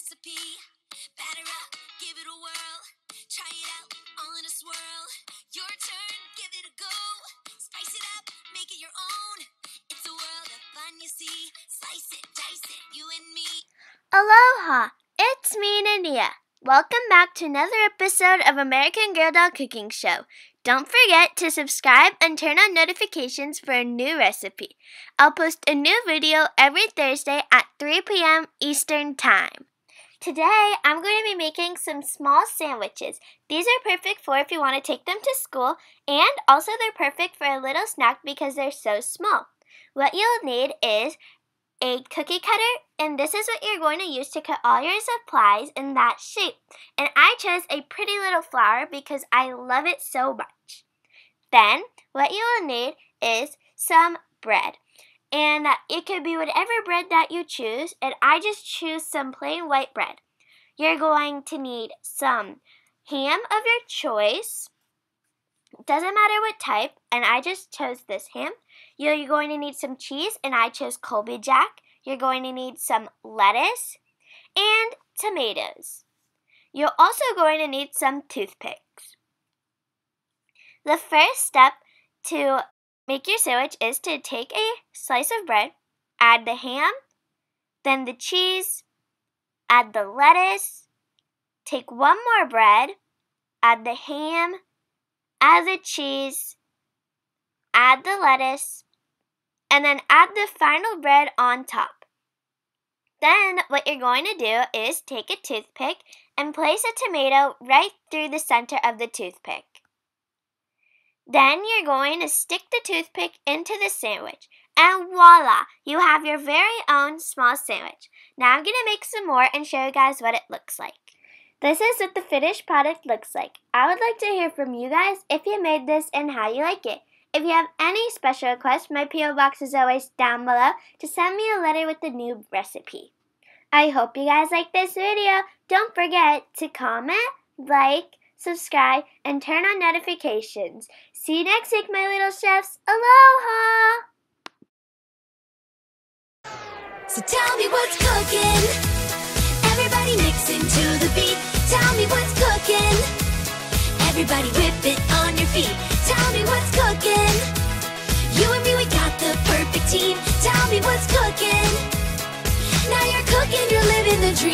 recipe. Batter up, give it a whirl. Try it out, all in a swirl. Your turn, give it a go. Spice it up, make it your own. It's a world of fun, you see. Slice it, dice it, you and me. Aloha, it's me, Nanea. Welcome back to another episode of American Girl Doll Cooking Show. Don't forget to subscribe and turn on notifications for a new recipe. I'll post a new video every Thursday at 3 p.m. Eastern Time. Today, I'm going to be making some small sandwiches. These are perfect for if you want to take them to school, and also they're perfect for a little snack because they're so small. What you'll need is a cookie cutter and this is what you're going to use to cut all your supplies in that shape. And I chose a pretty little flower because I love it so much. Then what you will need is some bread. And it could be whatever bread that you choose and I just choose some plain white bread. You're going to need some ham of your choice. Doesn't matter what type, and I just chose this ham. You're going to need some cheese, and I chose Colby Jack. You're going to need some lettuce and tomatoes. You're also going to need some toothpicks. The first step to make your sandwich is to take a slice of bread, add the ham, then the cheese, add the lettuce, take one more bread, add the ham, add the cheese, add the lettuce, and then add the final bread on top. Then what you're going to do is take a toothpick and place a tomato right through the center of the toothpick. Then you're going to stick the toothpick into the sandwich. And voila! You have your very own small sandwich. Now I'm going to make some more and show you guys what it looks like. This is what the finished product looks like. I would like to hear from you guys if you made this and how you like it. If you have any special requests, my P.O. Box is always down below to send me a letter with the new recipe. I hope you guys like this video. Don't forget to comment, like, subscribe, and turn on notifications. See you next week, my little chefs. Aloha! So tell me what's cooking. Everybody mix into the beat. Tell me what's cooking. Everybody whip it on your feet. Tell me what's cooking. You and me, we got the perfect team. Tell me what's cooking. Now you're cooking, you're living the dream.